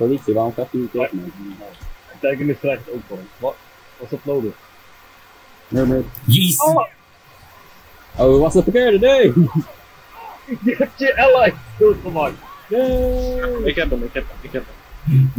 Politie, waarom gaat hij niet weg? me? Kijk in de slecht ook voor. Wat? Was dat nodig? Mermaid. Jeez! Oh, Oh, was de verkeerde? Nee! je hebt je ally doodgemaakt. Nee! Ik heb hem, ik heb hem, ik heb hem.